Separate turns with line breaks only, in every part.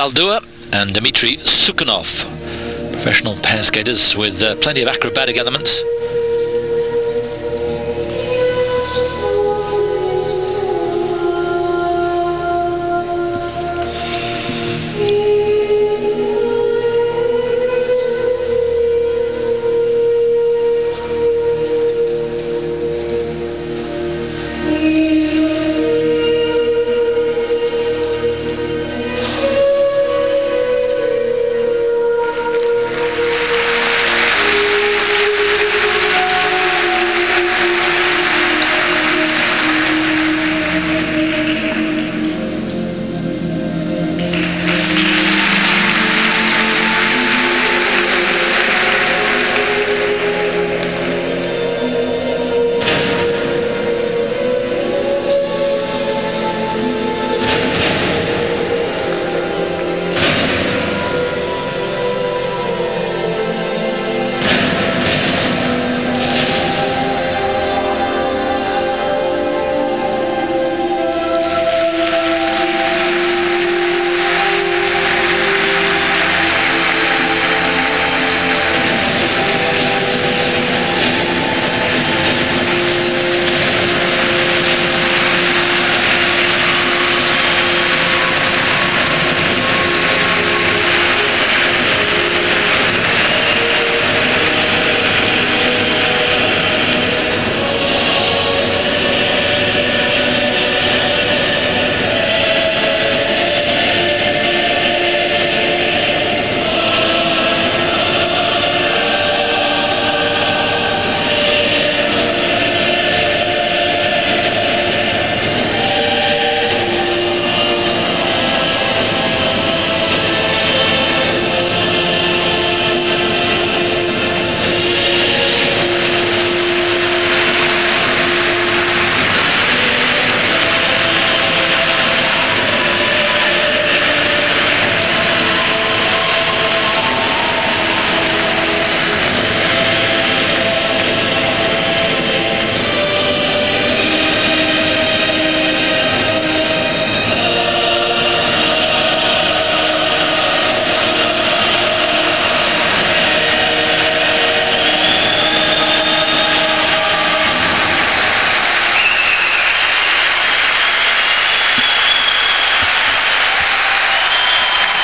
Zaldua and Dmitry Sukhanov, professional pair skaters with uh, plenty of acrobatic elements.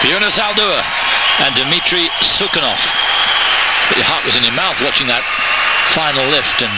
Fiona Zaldua and Dmitry Sukhanov. Your heart was in your mouth watching that final lift and